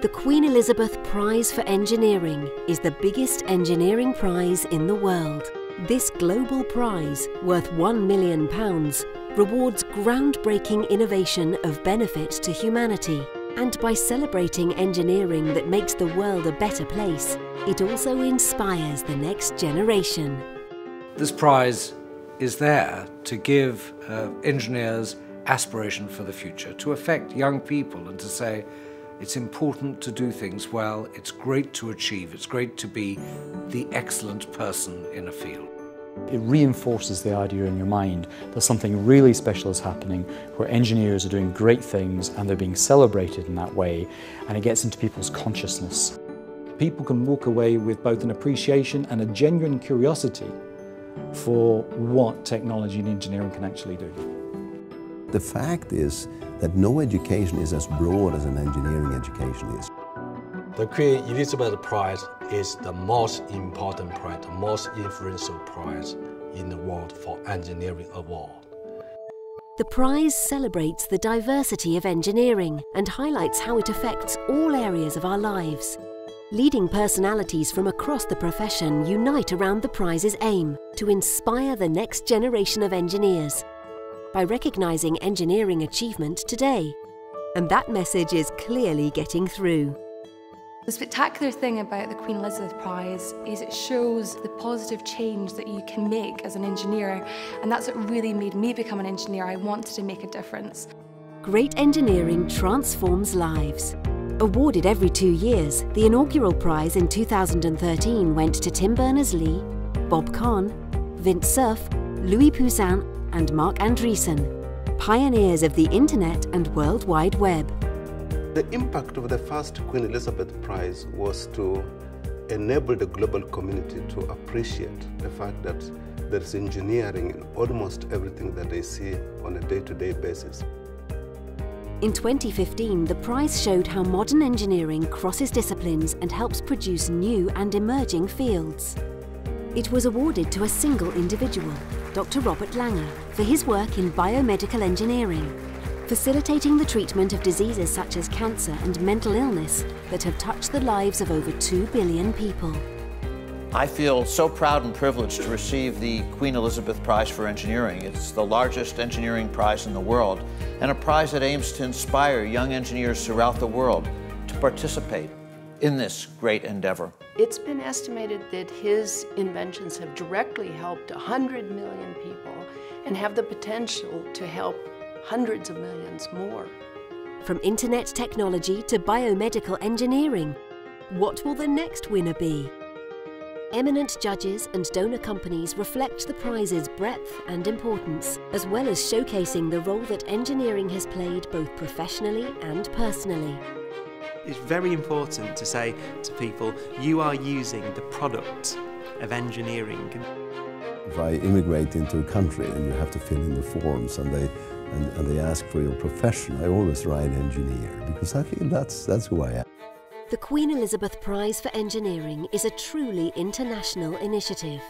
The Queen Elizabeth Prize for Engineering is the biggest engineering prize in the world. This global prize, worth £1 million, rewards groundbreaking innovation of benefit to humanity. And by celebrating engineering that makes the world a better place, it also inspires the next generation. This prize is there to give uh, engineers aspiration for the future, to affect young people and to say, it's important to do things well, it's great to achieve, it's great to be the excellent person in a field. It reinforces the idea in your mind that something really special is happening, where engineers are doing great things and they're being celebrated in that way, and it gets into people's consciousness. People can walk away with both an appreciation and a genuine curiosity for what technology and engineering can actually do. The fact is that no education is as broad as an engineering education is. The Queen Elizabeth Prize is the most important prize, the most influential prize in the world for engineering award. The prize celebrates the diversity of engineering and highlights how it affects all areas of our lives. Leading personalities from across the profession unite around the prize's aim to inspire the next generation of engineers by recognising engineering achievement today. And that message is clearly getting through. The spectacular thing about the Queen Elizabeth Prize is it shows the positive change that you can make as an engineer, and that's what really made me become an engineer. I wanted to make a difference. Great engineering transforms lives. Awarded every two years, the inaugural prize in 2013 went to Tim Berners-Lee, Bob Kahn, Vint Cerf, Louis Pouzin and Marc Andreessen, pioneers of the Internet and World Wide Web. The impact of the first Queen Elizabeth Prize was to enable the global community to appreciate the fact that there is engineering in almost everything that they see on a day-to-day -day basis. In 2015, the prize showed how modern engineering crosses disciplines and helps produce new and emerging fields. It was awarded to a single individual, Dr. Robert Langer, for his work in biomedical engineering, facilitating the treatment of diseases such as cancer and mental illness that have touched the lives of over 2 billion people. I feel so proud and privileged to receive the Queen Elizabeth Prize for Engineering. It's the largest engineering prize in the world and a prize that aims to inspire young engineers throughout the world to participate in this great endeavor. It's been estimated that his inventions have directly helped 100 million people and have the potential to help hundreds of millions more. From internet technology to biomedical engineering, what will the next winner be? Eminent judges and donor companies reflect the prize's breadth and importance, as well as showcasing the role that engineering has played both professionally and personally. It's very important to say to people, you are using the product of engineering. If I immigrate into a country and you have to fill in the forms and they, and, and they ask for your profession, I always write engineer because I feel that's, that's who I am. The Queen Elizabeth Prize for Engineering is a truly international initiative.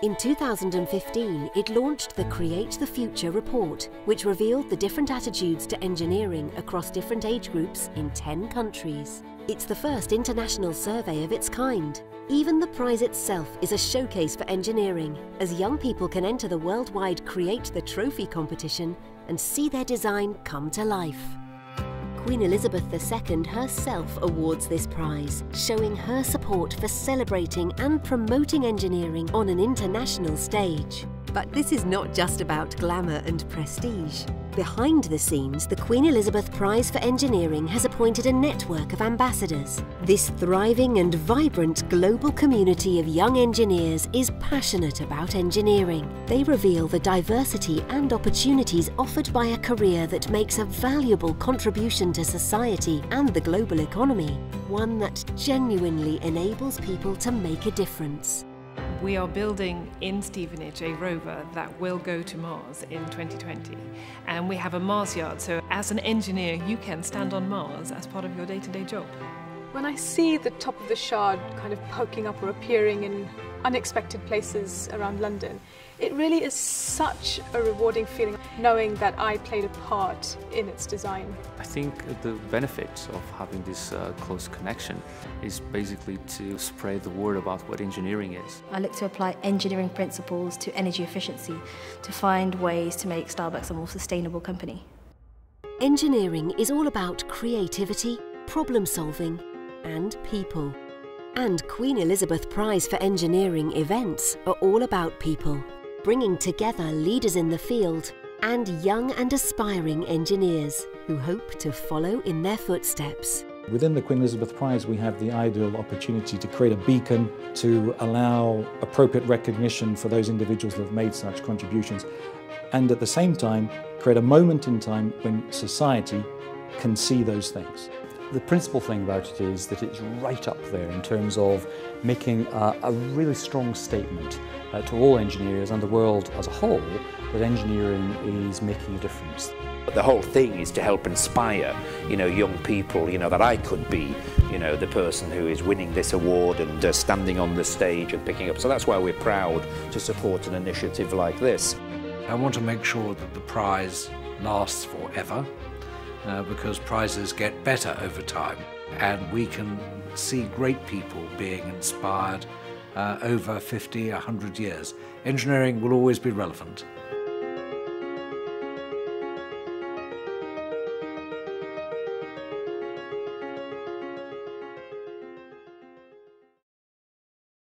In 2015, it launched the Create the Future report, which revealed the different attitudes to engineering across different age groups in 10 countries. It's the first international survey of its kind. Even the prize itself is a showcase for engineering, as young people can enter the worldwide Create the Trophy competition and see their design come to life. Queen Elizabeth II herself awards this prize, showing her support for celebrating and promoting engineering on an international stage. But this is not just about glamour and prestige. Behind the scenes, the Queen Elizabeth Prize for Engineering has appointed a network of ambassadors. This thriving and vibrant global community of young engineers is passionate about engineering. They reveal the diversity and opportunities offered by a career that makes a valuable contribution to society and the global economy, one that genuinely enables people to make a difference. We are building in Stevenage a rover that will go to Mars in 2020. And we have a Mars yard, so as an engineer, you can stand on Mars as part of your day-to-day -day job. When I see the top of the shard kind of poking up or appearing in unexpected places around London. It really is such a rewarding feeling knowing that I played a part in its design. I think the benefit of having this uh, close connection is basically to spread the word about what engineering is. I look to apply engineering principles to energy efficiency to find ways to make Starbucks a more sustainable company. Engineering is all about creativity, problem solving and people. And Queen Elizabeth Prize for Engineering events are all about people bringing together leaders in the field and young and aspiring engineers who hope to follow in their footsteps. Within the Queen Elizabeth Prize, we have the ideal opportunity to create a beacon to allow appropriate recognition for those individuals that have made such contributions, and at the same time, create a moment in time when society can see those things. The principal thing about it is that it's right up there in terms of making a, a really strong statement uh, to all engineers and the world as a whole that engineering is making a difference. The whole thing is to help inspire, you know, young people, you know, that I could be, you know, the person who is winning this award and uh, standing on the stage and picking up. So that's why we're proud to support an initiative like this. I want to make sure that the prize lasts forever uh, because prizes get better over time and we can see great people being inspired uh, over 50, 100 years. Engineering will always be relevant.